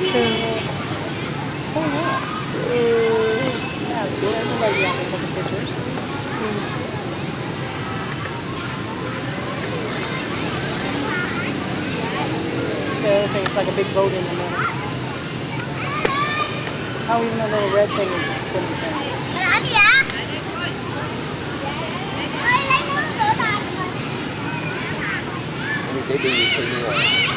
So what? Yeah, dude, there's a lady out there taking pictures. The other thing, is like a big boat in the middle. Oh, even the little red thing is a spinning thing. They do gì vậy? Ơi,